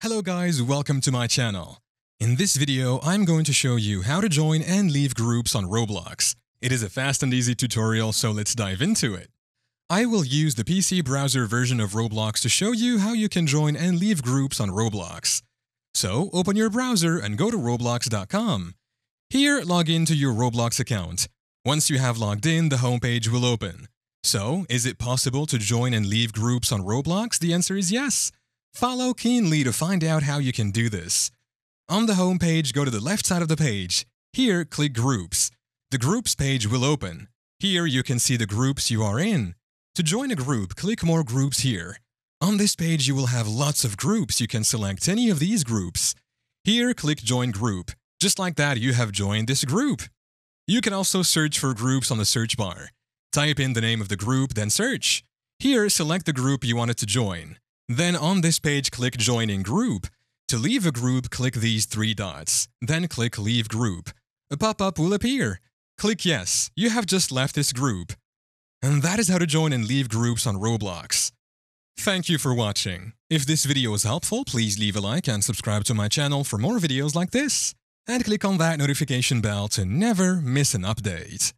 Hello guys, welcome to my channel. In this video, I'm going to show you how to join and leave groups on Roblox. It is a fast and easy tutorial, so let's dive into it. I will use the PC browser version of Roblox to show you how you can join and leave groups on Roblox. So, open your browser and go to roblox.com. Here, log into your Roblox account. Once you have logged in, the homepage will open. So, is it possible to join and leave groups on Roblox? The answer is yes. Follow keenly to find out how you can do this. On the home page, go to the left side of the page. Here, click Groups. The Groups page will open. Here, you can see the groups you are in. To join a group, click More Groups here. On this page, you will have lots of groups. You can select any of these groups. Here, click Join Group. Just like that, you have joined this group. You can also search for groups on the search bar. Type in the name of the group, then search. Here, select the group you wanted to join. Then on this page, click Joining Group. To leave a group, click these three dots. Then click Leave Group. A pop-up will appear. Click Yes, you have just left this group. And that is how to join and leave groups on Roblox. Thank you for watching. If this video was helpful, please leave a like and subscribe to my channel for more videos like this. And click on that notification bell to never miss an update.